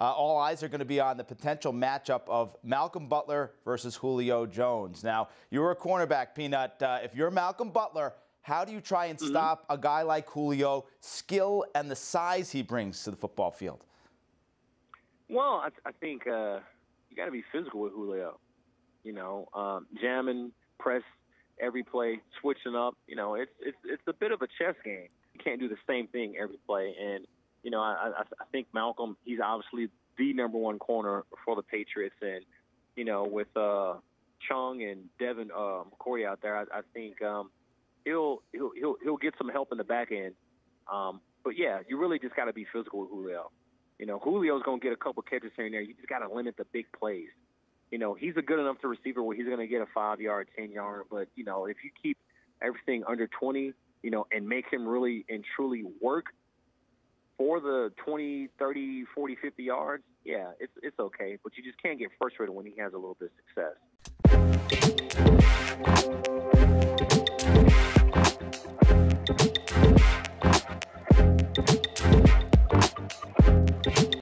uh, all eyes are going to be on the potential matchup of Malcolm Butler versus Julio Jones. Now, you're a cornerback, Peanut. Uh, if you're Malcolm Butler, how do you try and mm-hmm. stop a guy like Julio, skill and the size he brings to the football field? Well, I, I think uh, you got to be physical with Julio. You know, um, jamming, press every play, switching up. You know, it's it's it's a bit of a chess game. You can't do the same thing every play. And you know, I, I, think Malcolm, he's obviously the number one corner for the Patriots, and you know, with uh, Chung and Devin uh, McCourty out there, I, I think um, he'll he'll he'll he'll get some help in the back end. Um, but yeah, you really just got to be physical with Julio. You know, Julio's going to get a couple catches here and there. You just got to limit the big plays. You know, he's a good enough to receiver where he's going to get a five yard, ten yard. But you know, if you keep everything under twenty, you know, and make him really and truly work for the 20, 30, 40, 50 yards, yeah, it's it's okay. But you just can't get frustrated when he has a little bit of success.